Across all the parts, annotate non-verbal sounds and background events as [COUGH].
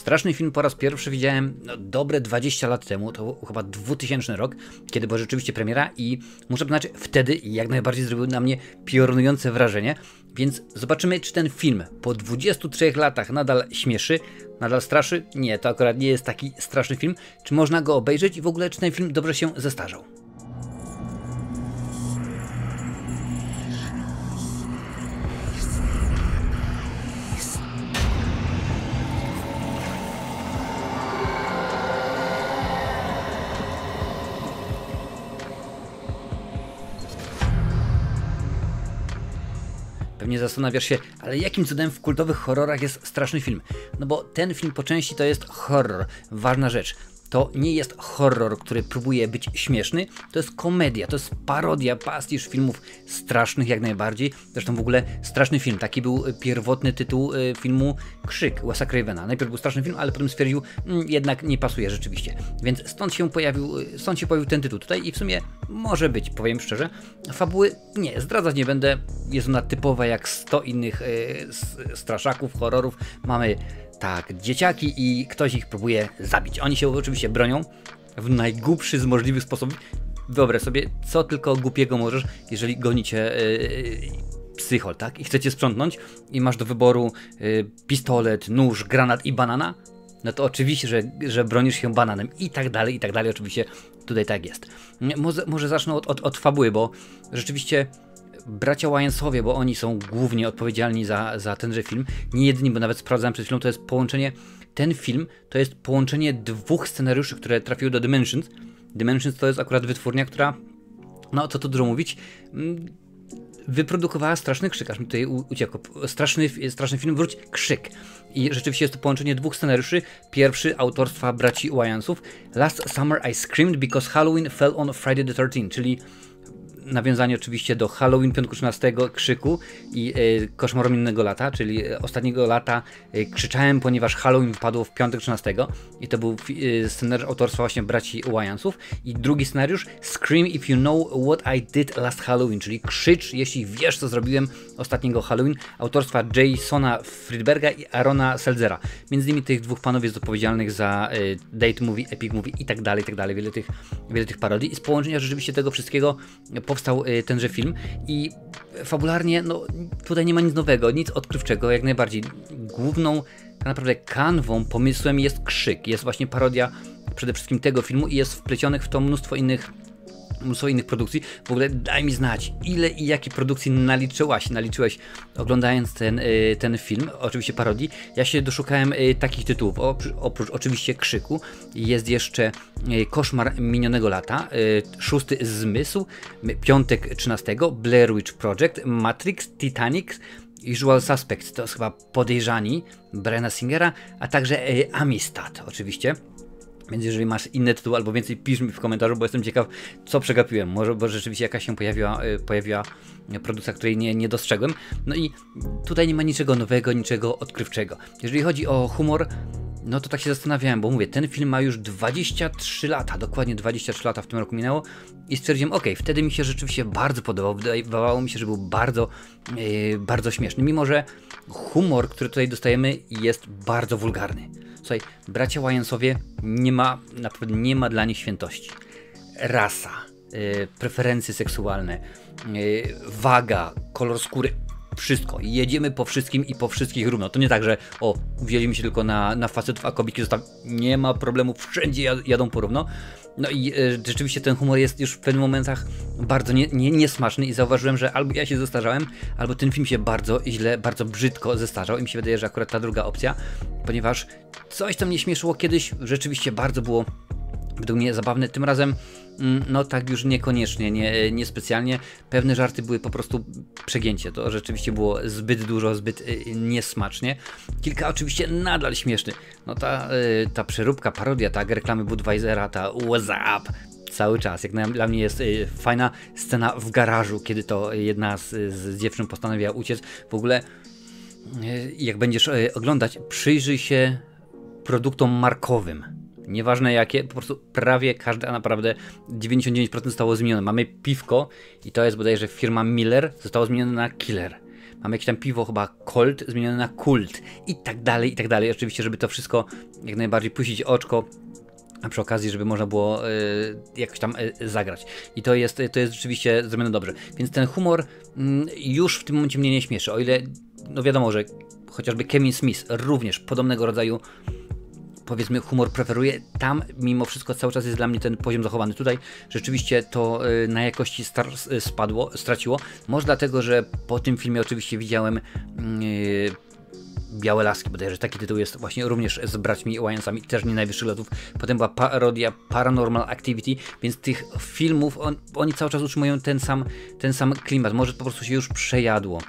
Straszny film po raz pierwszy widziałem no, dobre 20 lat temu, to był chyba 2000 rok, kiedy była rzeczywiście premiera i muszę przyznać, wtedy jak najbardziej zrobił na mnie piorunujące wrażenie, więc zobaczymy, czy ten film po 23 latach nadal śmieszy, nadal straszy. Nie, to akurat nie jest taki straszny film. Czy można go obejrzeć i w ogóle, czy ten film dobrze się zestarzał? Pewnie zastanawiasz się, ale jakim cudem w kultowych horrorach jest straszny film? No bo ten film po części to jest horror. Ważna rzecz to nie jest horror, który próbuje być śmieszny, to jest komedia, to jest parodia, pastisz filmów strasznych jak najbardziej. Zresztą w ogóle straszny film, taki był pierwotny tytuł y, filmu Krzyk Wesa Cravena. Najpierw był straszny film, ale potem stwierdził, mm, jednak nie pasuje rzeczywiście. Więc stąd się pojawił, y, stąd się pojawił ten tytuł tutaj i w sumie może być, powiem szczerze. Fabuły nie, zdradzać nie będę, jest ona typowa jak 100 innych y, straszaków, horrorów. Mamy tak, dzieciaki i ktoś ich próbuje zabić. Oni się oczywiście bronią w najgłupszy z możliwych sposobów. Wyobraź sobie, co tylko głupiego możesz, jeżeli gonicie yy, psychol, tak? I chcecie sprzątnąć i masz do wyboru yy, pistolet, nóż, granat i banana. No to oczywiście, że, że bronisz się bananem i tak dalej, i tak dalej. Oczywiście tutaj tak jest. Może, może zacznę od, od, od fabuły, bo rzeczywiście bracia Wyansowie, bo oni są głównie odpowiedzialni za, za tenże film. Nie jedyni, bo nawet sprawdzałem przed chwilą, to jest połączenie, ten film to jest połączenie dwóch scenariuszy, które trafiły do Dimensions. Dimensions to jest akurat wytwórnia, która, no co tu dużo mówić, mm, wyprodukowała straszny krzyk, aż mi tutaj uciekł. Straszny, straszny film, wróć, krzyk. I rzeczywiście jest to połączenie dwóch scenariuszy. Pierwszy autorstwa braci Wyansów. Last Summer I Screamed Because Halloween Fell on Friday the 13 czyli nawiązanie oczywiście do Halloween piątku 13 krzyku i y, koszmaru innego lata, czyli e, ostatniego lata y, krzyczałem, ponieważ Halloween wpadło w piątek 13 i to był y, scenariusz autorstwa właśnie braci Wyansów i drugi scenariusz Scream if you know what I did last Halloween, czyli krzycz jeśli wiesz co zrobiłem ostatniego Halloween autorstwa Jasona Friedberga i Arona Selzera. Między innymi tych dwóch panów jest odpowiedzialnych za y, Date Movie, Epic Movie i tak dalej, i tak dalej, wiele tych, wiele tych parodii i z połączenia rzeczywiście tego wszystkiego powstał y, tenże film i fabularnie, no tutaj nie ma nic nowego, nic odkrywczego, jak najbardziej. Główną, tak naprawdę kanwą, pomysłem jest krzyk, jest właśnie parodia przede wszystkim tego filmu i jest wplecionych w to mnóstwo innych mnóstwo innych produkcji. W ogóle daj mi znać, ile i jakie produkcji naliczyłaś, naliczyłeś oglądając ten, y, ten film, oczywiście parodii. Ja się doszukałem y, takich tytułów, oprócz oczywiście Krzyku, jest jeszcze y, Koszmar minionego lata, Szósty Zmysł, Piątek 13, Blair Witch Project, Matrix, Titanic, Usual Suspect, to jest chyba Podejrzani, Brena Singera, a także Amistad oczywiście. Więc jeżeli masz inne tytuły albo więcej, pisz mi w komentarzu, bo jestem ciekaw, co przegapiłem. Może, bo rzeczywiście jakaś się pojawiła, y, pojawiła produkcja, której nie, nie dostrzegłem. No i tutaj nie ma niczego nowego, niczego odkrywczego. Jeżeli chodzi o humor, no to tak się zastanawiałem, bo mówię, ten film ma już 23 lata, dokładnie 23 lata w tym roku minęło i stwierdziłem, ok, wtedy mi się rzeczywiście bardzo podobał, wydawało mi się, że był bardzo, yy, bardzo śmieszny, mimo że humor, który tutaj dostajemy jest bardzo wulgarny. Słuchaj, bracia Wyansowie nie ma, naprawdę nie ma dla nich świętości. Rasa, yy, preferencje seksualne, yy, waga, kolor skóry, wszystko. Jedziemy po wszystkim i po wszystkich równo. To nie tak, że o, wzięliśmy się tylko na, na facetów, a kobiki zostaw... Nie ma problemu, wszędzie jadą porówno. No i e, rzeczywiście ten humor jest już w pewnych momentach bardzo nie, nie, niesmaczny i zauważyłem, że albo ja się zestarzałem, albo ten film się bardzo źle, bardzo brzydko zestarzał i mi się wydaje, że akurat ta druga opcja, ponieważ coś, co mnie śmieszyło kiedyś, rzeczywiście bardzo było według mnie zabawne. Tym razem, no tak już niekoniecznie, nie, niespecjalnie. Pewne żarty były po prostu przegięcie. To rzeczywiście było zbyt dużo, zbyt y, niesmacznie. Kilka oczywiście nadal śmieszny. No ta, y, ta przeróbka, parodia, ta reklamy Budweisera, ta what's up, cały czas. Jak dla mnie jest y, fajna scena w garażu, kiedy to jedna z, z dziewczyn postanawia uciec. W ogóle jak będziesz oglądać, przyjrzyj się produktom markowym Nieważne jakie, po prostu prawie każde, a naprawdę 99% zostało zmienione. Mamy piwko i to jest bodajże firma Miller, zostało zmienione na Killer. mamy jakieś tam piwo chyba Colt zmienione na Kult i tak dalej, i tak dalej. Oczywiście, żeby to wszystko jak najbardziej puścić oczko a przy okazji, żeby można było y, jakoś tam y, zagrać. I to jest, to jest rzeczywiście zrobione dobrze. Więc ten humor y, już w tym momencie mnie nie śmieszy. O ile, no wiadomo, że chociażby Kevin Smith również podobnego rodzaju powiedzmy humor preferuje, tam mimo wszystko cały czas jest dla mnie ten poziom zachowany. Tutaj rzeczywiście to y, na jakości y, spadło, straciło. Może dlatego, że po tym filmie oczywiście widziałem yy, Białe Laski, bodajże taki tytuł jest właśnie również z braćmi Wyansami, też nie najwyższych lotów. Potem była parodia Paranormal Activity, więc tych filmów, on, oni cały czas utrzymują ten sam, ten sam klimat. Może po prostu się już przejadło.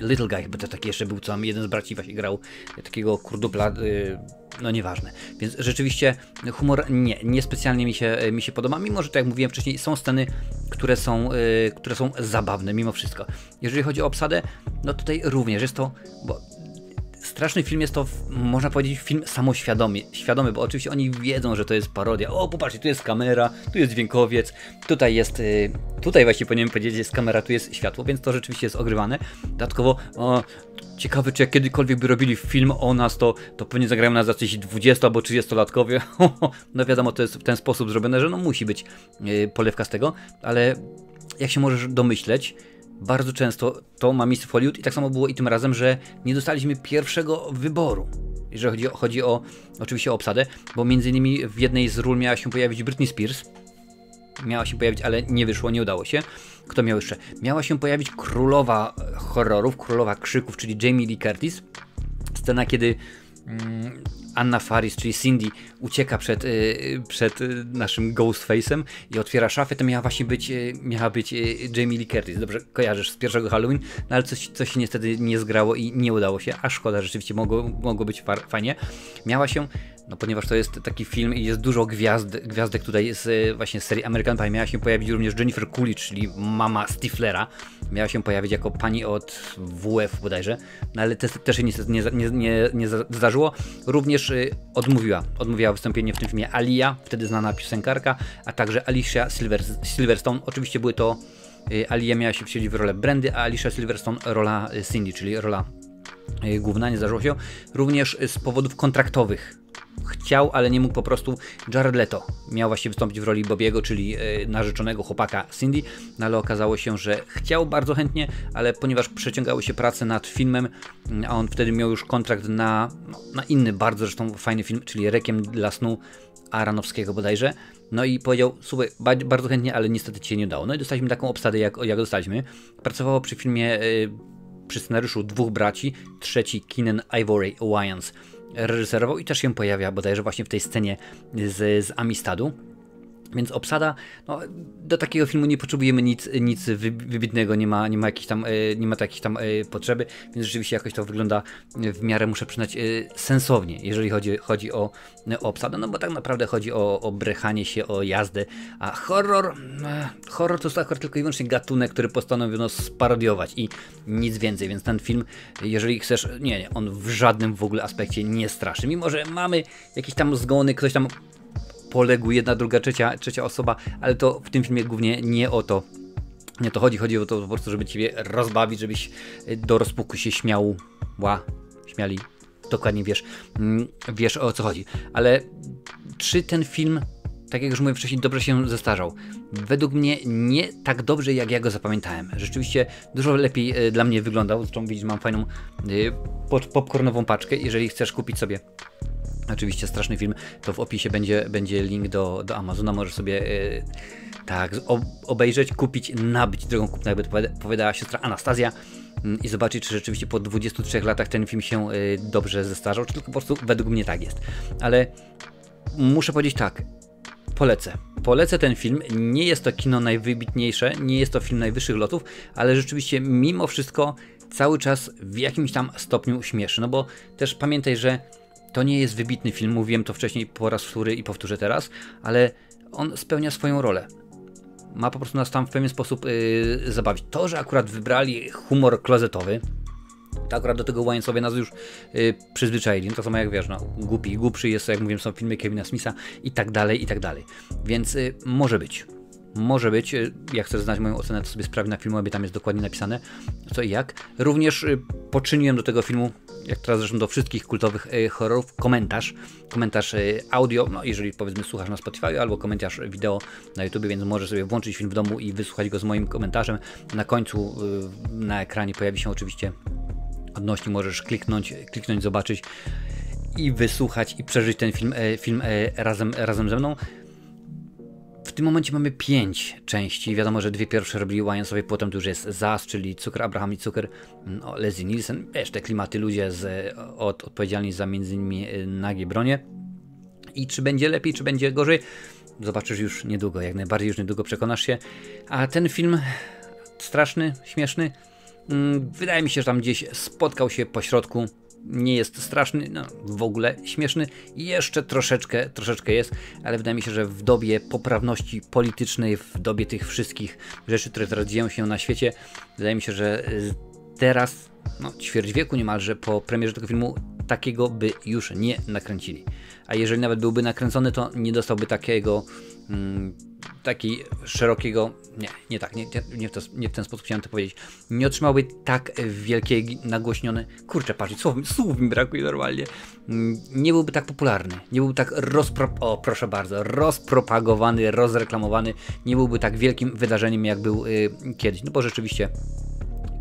Little Guy, bo to taki jeszcze był, co tam jeden z braci właśnie grał takiego kurdupla, yy, no nieważne. Więc rzeczywiście humor nie, niespecjalnie mi się, mi się podoba, mimo że tak jak mówiłem wcześniej, są sceny, które są, yy, które są zabawne mimo wszystko. Jeżeli chodzi o obsadę, no tutaj również jest to, bo straszny film jest to, można powiedzieć, film samoświadomy, świadomy, bo oczywiście oni wiedzą, że to jest parodia. O, popatrzcie, tu jest kamera, tu jest dźwiękowiec, tutaj jest, y, tutaj właśnie powinienem powiedzieć, jest kamera, tu jest światło, więc to rzeczywiście jest ogrywane. Dodatkowo, o, ciekawe, czy jak kiedykolwiek by robili film o nas, to, to pewnie zagrają nas jacyś 20 albo 30-latkowie. [LAUGHS] no wiadomo, to jest w ten sposób zrobione, że no musi być yy, polewka z tego, ale jak się możesz domyśleć, bardzo często to ma miejsce w Hollywood i tak samo było i tym razem, że nie dostaliśmy pierwszego wyboru. Jeżeli chodzi o, chodzi o oczywiście o obsadę, bo między innymi w jednej z ról miała się pojawić Britney Spears. Miała się pojawić, ale nie wyszło, nie udało się. Kto miał jeszcze? Miała się pojawić królowa horrorów, królowa krzyków, czyli Jamie Lee Curtis. Scena, kiedy mm, Anna Faris, czyli Cindy, ucieka przed, y, przed naszym Ghostface'em i otwiera szafę, to miała właśnie być, y, miała być Jamie Lee Curtis. Dobrze kojarzysz z pierwszego Halloween, no ale coś, coś się niestety nie zgrało i nie udało się, a szkoda, rzeczywiście mogło, mogło być fajnie. Miała się no ponieważ to jest taki film i jest dużo gwiazd, gwiazdek tutaj z właśnie z serii American Pie. Miała się pojawić również Jennifer Coolidge, czyli mama Stiflera. Miała się pojawić jako pani od WF bodajże, no ale te, też się niestety nie, nie, nie, nie zdarzyło. Również y, odmówiła, odmówiła wystąpienie w tym filmie Alia, wtedy znana piosenkarka, a także Alicia Silver, Silverstone. Oczywiście były to y, Alia miała się wcielić w rolę Brandy, a Alicia Silverstone rola y, Cindy, czyli rola główna, nie zdarzyło się. Również z powodów kontraktowych chciał, ale nie mógł po prostu. Jared Leto miał właśnie wystąpić w roli Bobiego, czyli e, narzeczonego chłopaka Cindy, no ale okazało się, że chciał bardzo chętnie, ale ponieważ przeciągały się prace nad filmem, a on wtedy miał już kontrakt na, na inny bardzo zresztą fajny film, czyli Rekiem dla snu Aranowskiego bodajże. No i powiedział, słuchaj, bardzo chętnie, ale niestety ci się nie udało. No i dostaliśmy taką obsadę, jak, jak dostaliśmy. Pracowało przy filmie, yy, przy scenariuszu dwóch braci, trzeci Keenan Ivory Wyans reżyserował i też się pojawia bodajże właśnie w tej scenie z, z Amistadu. Więc obsada, no, do takiego filmu nie potrzebujemy nic, nic wybitnego, nie ma, nie ma jakiejś tam, e, nie ma takiej tam e, potrzeby, więc rzeczywiście jakoś to wygląda w miarę, muszę przyznać, e, sensownie, jeżeli chodzi, chodzi o, o obsadę, no bo tak naprawdę chodzi o, o brechanie się, o jazdę, a horror, horror to jest akurat tylko i wyłącznie gatunek, który postanowiono sparodiować i nic więcej, więc ten film, jeżeli chcesz, nie, nie, on w żadnym w ogóle aspekcie nie straszy, mimo że mamy jakieś tam zgony, ktoś tam poległ jedna, druga, trzecia, trzecia osoba, ale to w tym filmie głównie nie o to. Nie to chodzi, chodzi o to po prostu, żeby ciebie rozbawić, żebyś y, do rozpuku się śmiał, ła, śmiali, dokładnie wiesz, mm, wiesz o co chodzi. Ale czy ten film, tak jak już mówiłem wcześniej, dobrze się zestarzał? Według mnie nie tak dobrze, jak ja go zapamiętałem. Rzeczywiście dużo lepiej y, dla mnie wyglądał. Zresztą widzisz, mam fajną y, popcornową paczkę. Jeżeli chcesz kupić sobie Oczywiście straszny film, to w opisie będzie, będzie link do, do Amazona, możesz sobie yy, tak obejrzeć, kupić, nabyć drogą kupna, jakby powiedziała siostra Anastazja yy, i zobaczyć, czy rzeczywiście po 23 latach ten film się yy, dobrze zestarzał, czy tylko po prostu według mnie tak jest. Ale muszę powiedzieć tak, polecę. Polecę ten film. Nie jest to kino najwybitniejsze, nie jest to film najwyższych lotów, ale rzeczywiście mimo wszystko cały czas w jakimś tam stopniu śmieszy. No bo też pamiętaj, że to nie jest wybitny film, mówiłem to wcześniej po raz wtóry i powtórzę teraz, ale on spełnia swoją rolę. Ma po prostu nas tam w pewien sposób yy, zabawić. To, że akurat wybrali humor klozetowy, to akurat do tego Wayne nas już yy, przyzwyczaili. To samo jak wiesz, no, głupi głupszy jest, jak mówiłem, są filmy Kevina Smitha i tak dalej, i tak dalej. Więc yy, może być. może być. Y, jak chcesz znać moją ocenę, to sobie sprawdź na filmie, tam jest dokładnie napisane co i jak. Również y, poczyniłem do tego filmu, jak teraz zresztą do wszystkich kultowych y, horrorów, komentarz. Komentarz audio, no jeżeli powiedzmy słuchasz na Spotify, albo komentarz wideo na YouTube, więc możesz sobie włączyć film w domu i wysłuchać go z moim komentarzem. Na końcu na ekranie pojawi się oczywiście odnośnik, możesz kliknąć, kliknąć, zobaczyć i wysłuchać i przeżyć ten film, film razem, razem ze mną. Tym momencie mamy pięć części. Wiadomo, że dwie pierwsze robili Wyansowie, potem to już jest ZAS, czyli Cukier Abraham i Cukier no, Leslie Nielsen. Wiesz, te klimaty ludzie z, od, odpowiedzialni za między innymi y, nagie bronie. I czy będzie lepiej, czy będzie gorzej, zobaczysz już niedługo, jak najbardziej już niedługo przekonasz się. A ten film straszny, śmieszny, mm, wydaje mi się, że tam gdzieś spotkał się po środku nie jest straszny, no, w ogóle śmieszny. Jeszcze troszeczkę, troszeczkę jest, ale wydaje mi się, że w dobie poprawności politycznej, w dobie tych wszystkich rzeczy, które teraz dzieją się na świecie, wydaje mi się, że y, teraz, no, ćwierć wieku niemalże po premierze tego filmu, takiego by już nie nakręcili. A jeżeli nawet byłby nakręcony, to nie dostałby takiego mm, takiej szerokiego, nie, nie tak, nie, nie, w to, nie w ten sposób chciałem to powiedzieć, nie otrzymałby tak wielkiej, nagłośniony, kurczę, patrz, słów, słów mi brakuje normalnie, mm, nie byłby tak popularny, nie byłby tak rozpro, o proszę bardzo, rozpropagowany, rozreklamowany, nie byłby tak wielkim wydarzeniem, jak był y, kiedyś, no bo rzeczywiście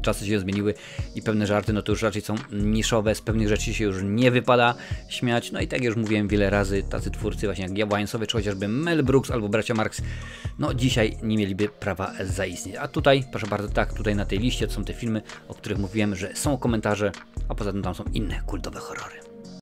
czasy się zmieniły i pewne żarty no to już raczej są niszowe, z pewnych rzeczy się już nie wypada śmiać, no i tak jak już mówiłem wiele razy, tacy twórcy właśnie jak Jabłańcowy, czy chociażby Mel Brooks albo bracia Marx, no dzisiaj nie mieliby prawa zaistnieć. A tutaj, proszę bardzo, tak, tutaj na tej liście to są te filmy, o których mówiłem, że są komentarze, a poza tym tam są inne kultowe horrory.